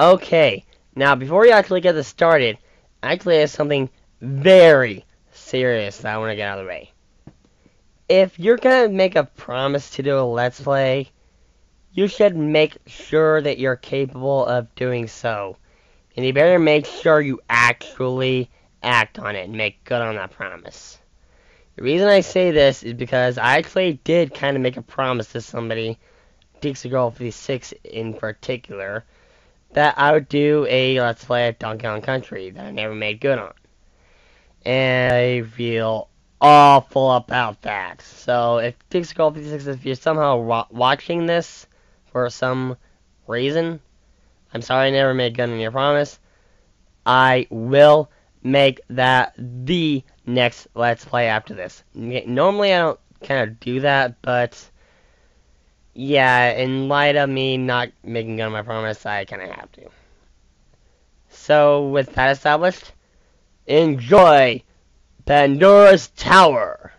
Okay, now before we actually get this started, I actually have something very serious that I want to get out of the way. If you're gonna make a promise to do a Let's Play, you should make sure that you're capable of doing so. And you better make sure you actually act on it and make good on that promise. The reason I say this is because I actually did kind of make a promise to somebody, Dixie Girl 56 in particular, that I would do a Let's Play of Donkey Kong Country that I never made good on. And I feel awful about that. So if Dixie Girl 56, if you're somehow wa- watching this for some reason, I'm sorry I never made good on your promise. I will make that the next Let's Play after this. Normally I don't kind of do that, but yeah, in light of me not making good on my promise, I kind of have to. So, with that established, enjoy Pandora's Tower.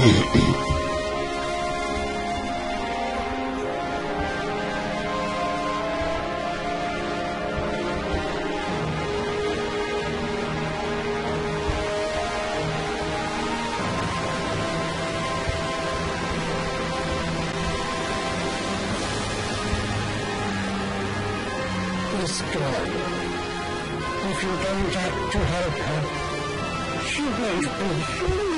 If you don't act to help her, she won't be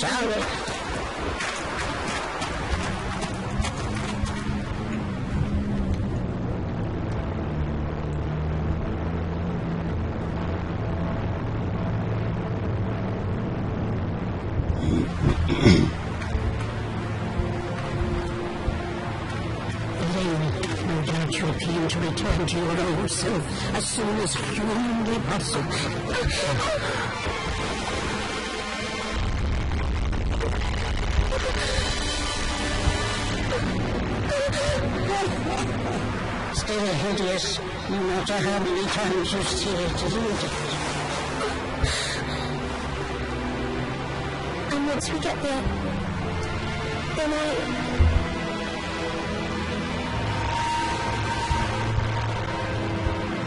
towers. Then, no you're to return to your old self as soon as humanly possible. Hideous, no matter how many times you see it, isn't it? And once we get there, then I.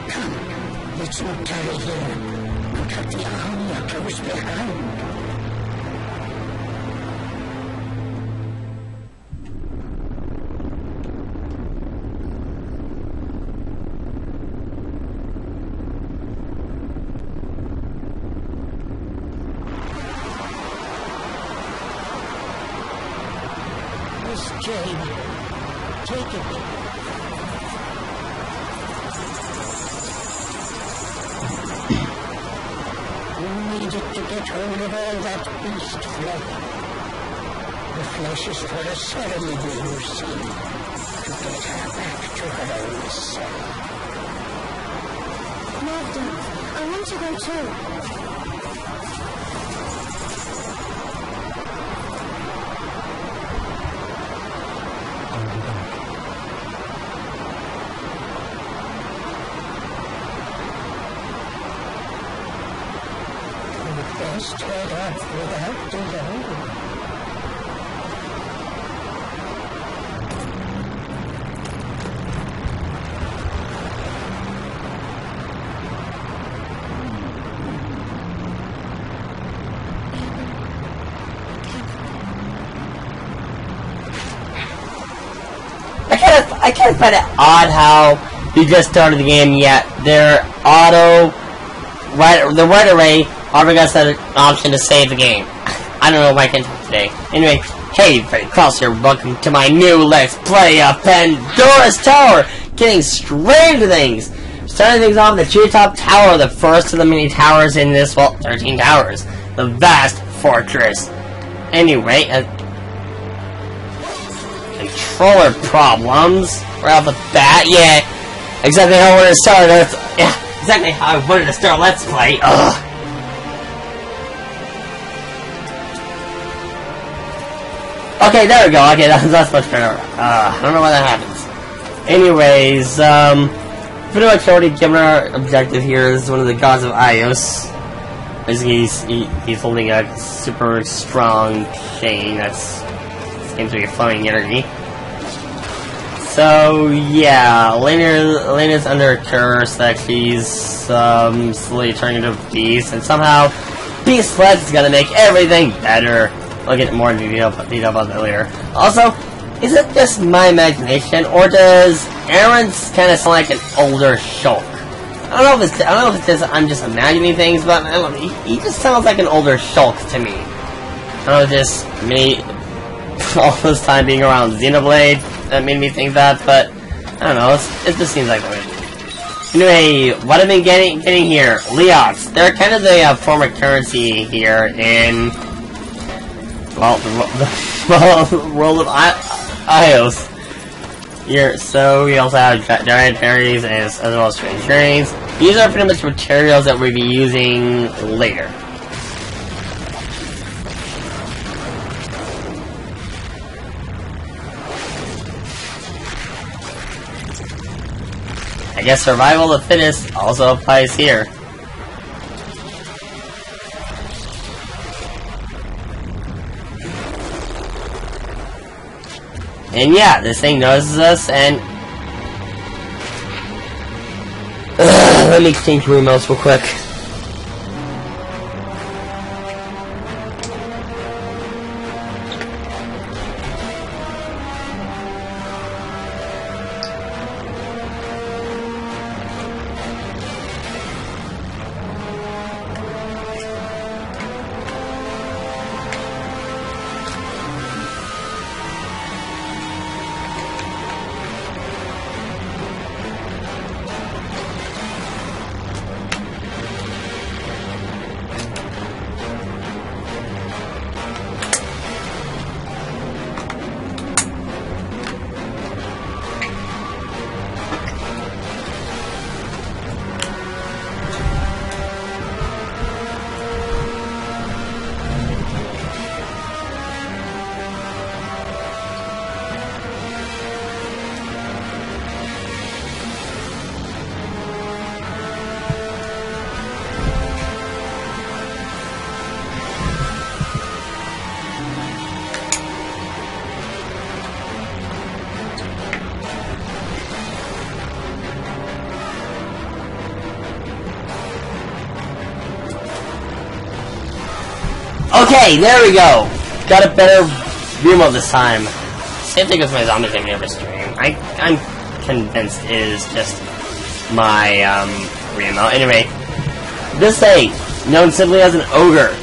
Come, let's not tarry here. Look at the army close behind. Take it. You needed to get hold of all that beast flesh. The flesh is for a ceremony, you see. To get her back to her own self. Mavda, I want to go too. You best head without delay. I kind of, I kind of find it. Odd how you just started the game yet. Their auto right the right array got set an option to save the game. I don't know why I can't talk today. Anyway, hey, Freddy Cross here. Welcome to my new Let's Play of Pandora's Tower. Getting straight into things. Starting things off the treetop tower, the first of the many towers in this, well, 13 towers. The vast fortress. Anyway, uh, controller problems right off the bat. Yeah, exactly how I wanted to start. Let's, yeah, exactly how I wanted to start Let's Play. Ugh. Okay, there we go. Okay, that's, that's much better. Uh, I don't know why that happens. Anyways, um, pretty much already given our objective here is one of the gods of Ios. Basically, he's, he, he's holding a super strong chain that's seems to be flowing energy. So yeah, Lena Lena's under a curse that she's um, slowly turning into a beast, and somehow Beast Flesh is gonna make everything better. I'll get more detail, detail about that later. Also, is it just my imagination, or does Aeron kind of sound like an older Shulk? I don't know if it's I don't know if it's just I'm just imagining things, but I don't know, he, he just sounds like an older Shulk to me. I don't know, just me all this time being around Xenoblade that made me think that, but I don't know, it just seems like that. Anyway, what I've been getting getting here, Leox. They're kind of the uh, form of currency here in well, the, world of I- Ios. Here, so we also have gi- giant fairies as, as well as strange drains. These are pretty much materials that we'll be using later. I guess survival of the fittest also applies here. And yeah, this thing notices us and... Ugh, let me change remotes real quick. Okay, there we go. Got a better remote this time. Same thing with my zombie thing never stream. I, I'm convinced it is just my um, remote. Anyway, this thing, known simply as an ogre,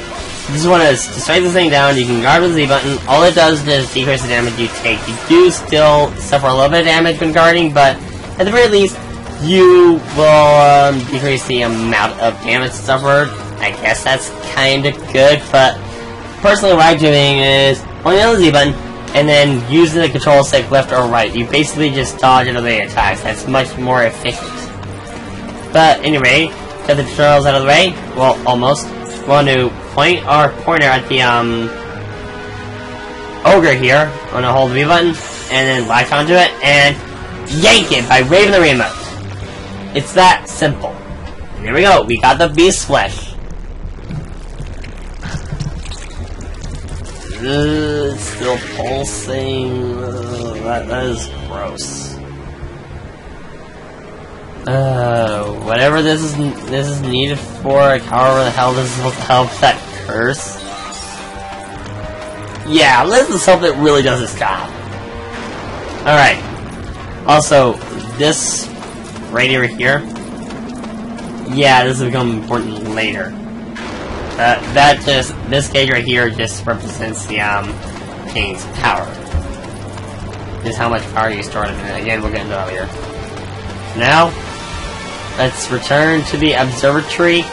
you just want to strike this thing down. You can guard with the Z button. All it does is decrease the damage you take. You do still suffer a little bit of damage when guarding, but at the very least, you will um, decrease the amount of damage suffered. I guess that's kind of good, but personally what I'm doing is down the Z button and then using the control stick left or right. You basically just dodge enemy attacks. That's much more efficient. But anyway, get the tutorials out of the way. Well, almost. We Want to point our pointer at the um ogre here. Want to hold the B button and then latch onto it and yank it by waving the remote. It's that simple. And there we go. We got the beast flesh. It's still pulsing. Ugh, that, that is gross. Uh, whatever this is this is needed for, like however the hell this is supposed to help that curse. Yeah, let's just hope it really does its job. Alright. Also, this radio here, yeah, this will become important later. That just, this gauge right here just represents the, um, king's power. Just how much power you stored in it. Again, we'll get into that later. Now, let's return to the observatory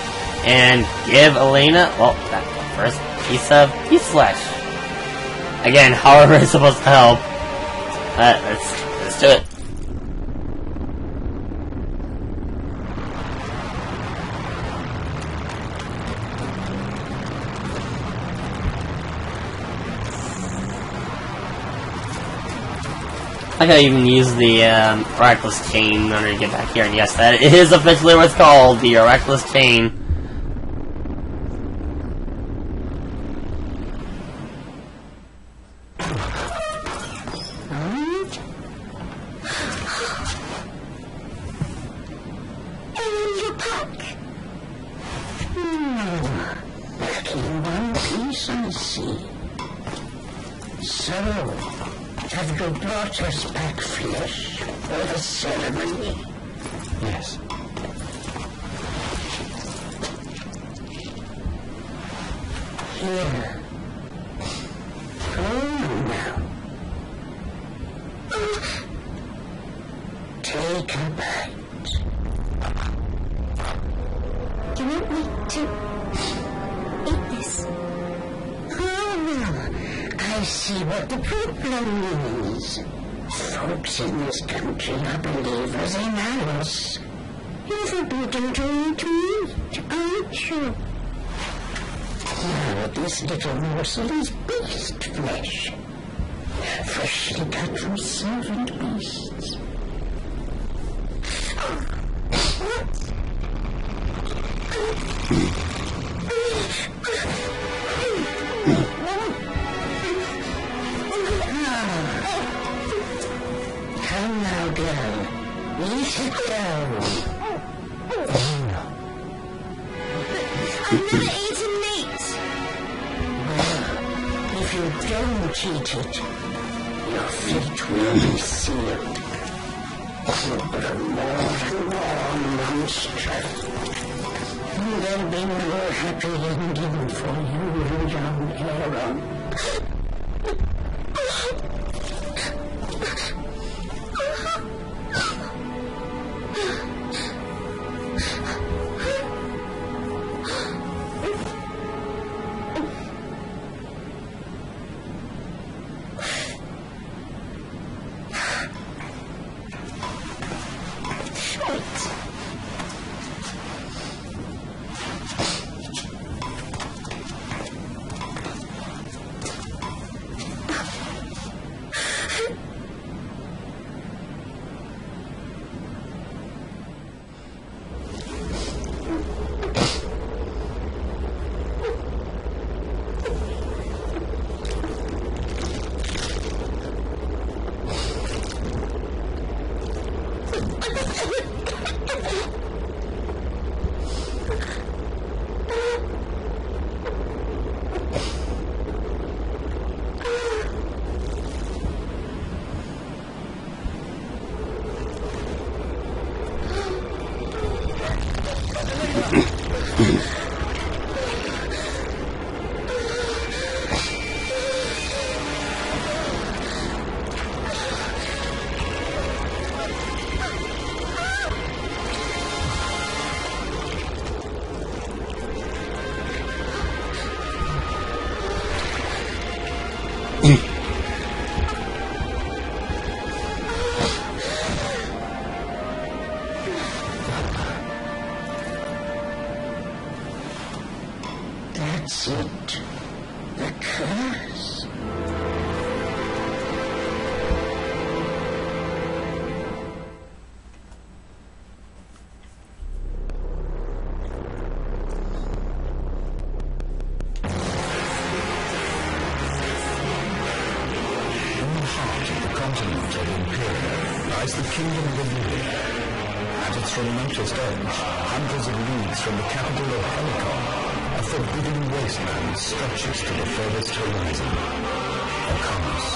and give Elena, well, that first piece of beast flesh. Again, however it's supposed to help. Uh, let's, let's do it. I gotta even use the um, Reckless Chain in order to get back here, and yes, that is officially what it's called, the Reckless Chain. Pack. Hmm. One piece, see. So, have you brought us back flesh for the ceremony? Yes. Here. Oh, now. Take a bite. You want me to I see what the problem is. Folks in this country are believers in Alice. You're forbidden to eat aren't you? Now, this little morsel is beast flesh. Freshly cut from servant beasts. Ah! Come I'm not eating meat. If you don't eat it, your fate will be sealed. More monstrous. And there'll be no happy ending for you, young Aeron. Mm-hmm. That's it. The curse. Stretches to the furthest horizon. Arcanis.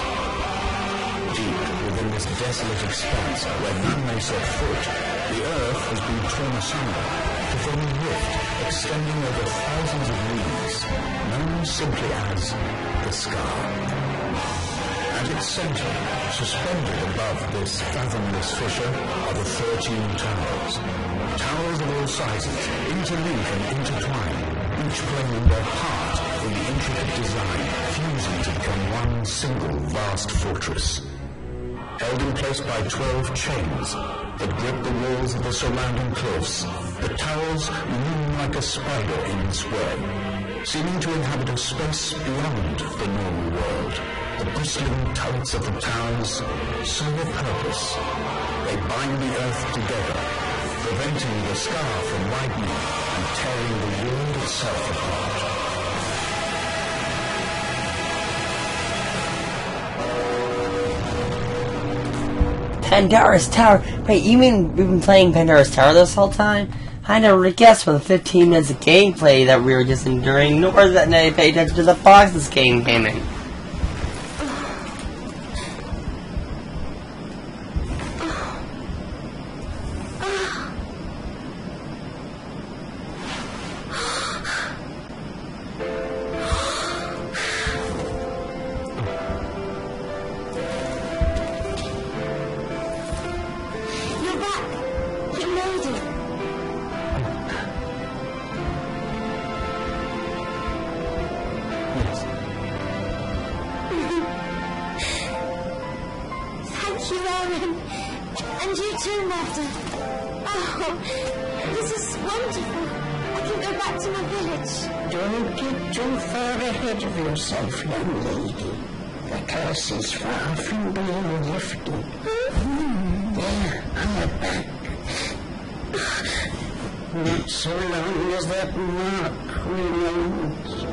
Deep within this desolate expanse where none may set foot, the earth has been torn asunder to form a rift extending over thousands of leagues, known simply as the Scar. At its center, suspended above this fathomless fissure, are the thirteen towers. Towers of all sizes, interleave and intertwine, each playing their part the intricate design, fusing to become one single vast fortress. Held in place by twelve chains that grip the walls of the surrounding cliffs, the towers loom like a spider in its web, seeming to inhabit a space beyond the normal world. The bristling turrets of the towers serve a purpose. They bind the earth together, preventing the scar from widening and tearing the world itself apart. Pandora's Tower. Wait, you mean we've been playing Pandora's Tower this whole time? I never guessed from the 15 minutes of gameplay that we were just enduring, nor that I paid attention to the this game came. Thank you, Aeron. And you too, Master. Oh, this is wonderful. I can go back to my village. Don't get too far ahead of yourself, young lady. The curse is far from being lifted. Hmm. There, on the back. Not so long as that mark remains.